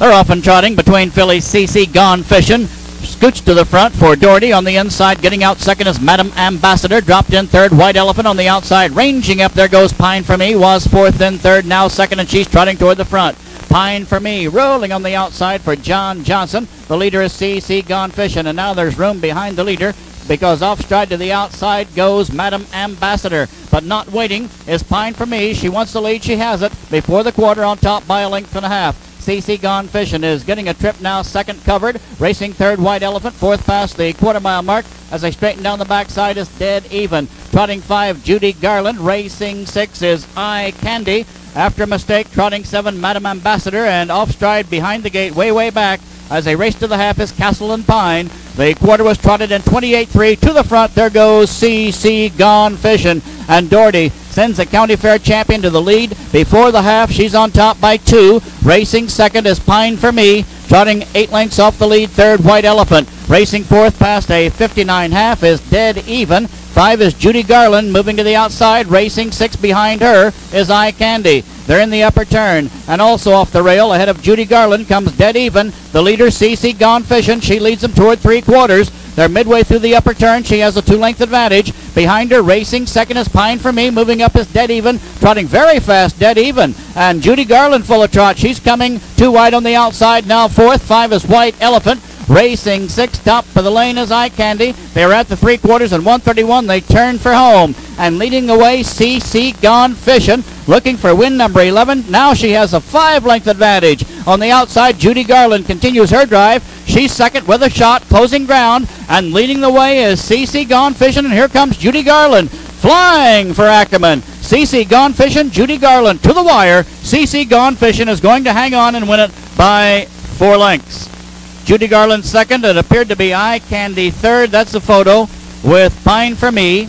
They're off and trotting between filly CC Gone Fishn. Scooch to the front for Doherty on the inside. Getting out second is Madam Ambassador. Dropped in third. White Elephant on the outside. Ranging up. There goes Pine for Me. Was fourth, then third. Now second, and she's trotting toward the front. Pine for Me. Rolling on the outside for John Johnson. The leader is CC Gone Fishn. And now there's room behind the leader because off stride to the outside goes Madam Ambassador. But not waiting is Pine for Me. She wants the lead. She has it before the quarter on top by a length and a half. CC Gone Fishn is getting a trip now, second covered. Racing third, White Elephant. Fourth past the quarter mile mark. As they straighten down the backside is dead even. Trotting five, Judy Garland. Racing six is Eye Candy. After mistake, trotting seven, Madam Ambassador. And off stride behind the gate, way, way back. As they race to the half is Castle and Pine. The quarter was trotted in 28-3 to the front. There goes CC Gone Fishn. And Doherty sends the county fair champion to the lead. Before the half, she's on top by two. Racing second is Pine for Me. Trotting eight lengths off the lead, third White Elephant. Racing fourth past a 59 half is dead even. Five is Judy Garland moving to the outside. Racing six behind her is Eye Candy. They're in the upper turn. And also off the rail ahead of Judy Garland comes dead even. The leader, CC Gone Fishn. She leads them toward three quarters. They're midway through the upper turn. She has a two-length advantage. Behind her, racing. Second is Pine for Me. Moving up is Dead Even. Trotting very fast, Dead Even. And Judy Garland full of trot. She's coming too wide on the outside. Now fourth. Five is White Elephant. Racing six top for the lane is Eye Candy. They're at the three quarters and 131. They turn for home. And leading the way, CC Gone Fishn. Looking for win number 11. Now she has a five length advantage. On the outside, Judy Garland continues her drive. She's second with a shot, closing ground. And leading the way is CC Gone Fishn. And here comes Judy Garland flying for Ackerman. CC Gone Fishn, Judy Garland to the wire. CC Gone Fishn is going to hang on and win it by four lengths. Judy Garland second. It appeared to be Eye Candy third. That's the photo with Pine for Me.